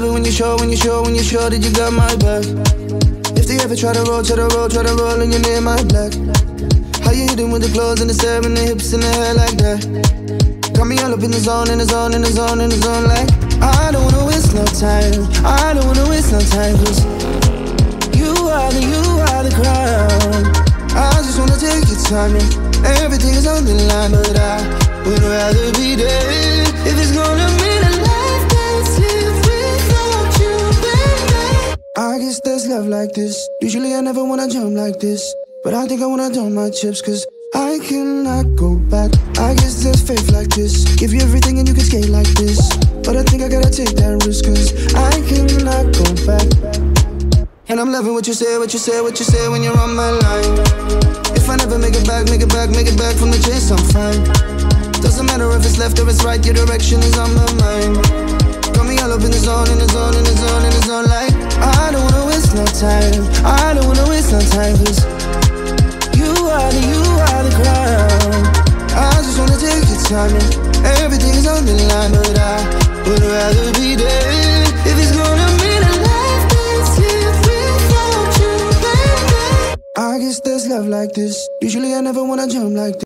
sure, when you sure, when you sure that you got my back. If they ever try to roll, try to roll, try to roll and your name my black. How you hitting with the clothes and the stare and the hips and the hair like that? Got me all up in the zone, in the zone, in the zone, in the zone like I don't wanna waste no time. I don't wanna waste no time, cause you are the, you are the crown. I just wanna take your time and everything is on the line, but I would rather be there if it's gonna I guess there's love like this. Usually I never wanna jump like this, but I think I wanna dump my chips, cause I cannot go back. I guess there's faith like this. Give you everything and you can skate like this. But I think I gotta take that risk, cause I cannot go back. And I'm loving what you say, what you say, what you say when you're on my line. If I never make it back, make it back, make it back from the chase, I'm fine. Doesn't matter if it's left or it's right, your direction is on my mind. Time. I don't wanna waste no time, cause you are the, you are the crown. I just wanna take your time and everything is on the line, but I would rather be there if it's gonna mean a life that's lived without you, baby. I guess there's love like this. Usually I never wanna jump like this.